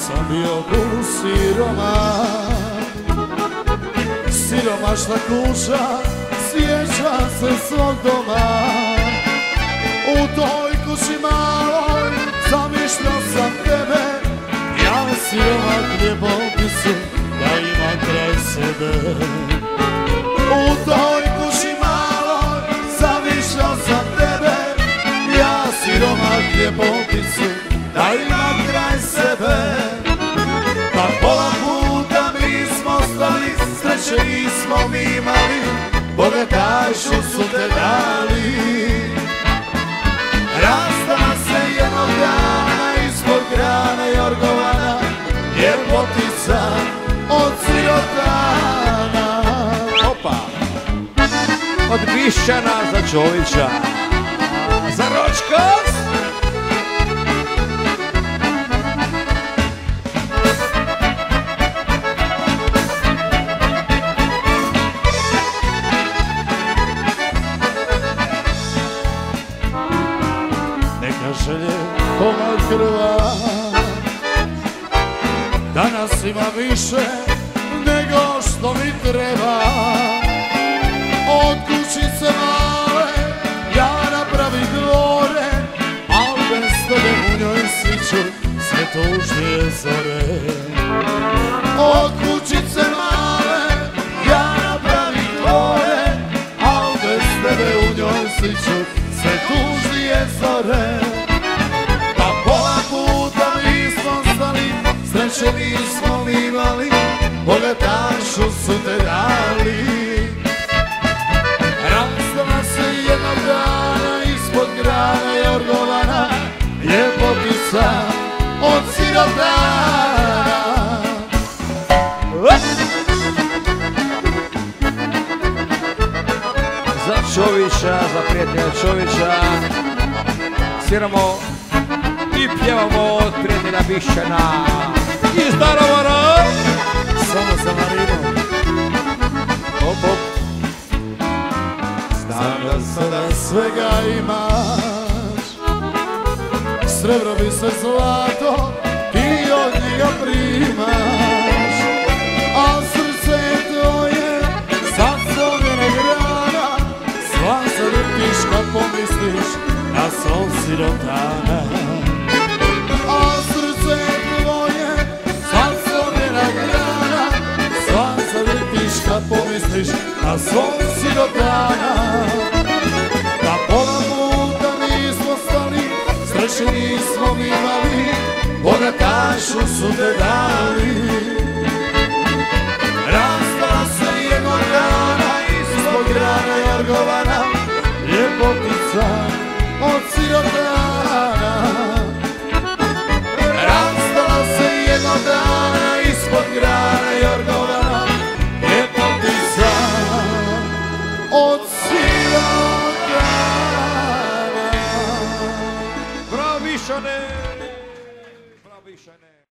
sam bio u siroman Siromašna kuća, sjeća se svog doma. U toj kući maloj, zamišljao sam tebe. Ja siromak ljepoticu, da imam kraj sebe Opa! Od Bišćana za Čovića. Za Ročkos! Neka Danas ima više nego što mi treba Od kućice male ja napravim dvore Al bez tebe u njoj siću sve tužnije zore. Od kućice male ja napravim dvore Al bez tebe u njoj siću sve tužnije zore. Pa pola puta nismo stali, sreće nismo imali Bogatašu su te dali Čovića, za prijatelja Čovića. Sviramo i pjevamo od prijatelja Bišćana. Iz Darovara! Samo za Marinu Op, op. Znam da sada svega imaš Srebro bi se zlato Na svog sirotana Da pola puta nismo stali Sreće nismo imali Bogatašu su te dali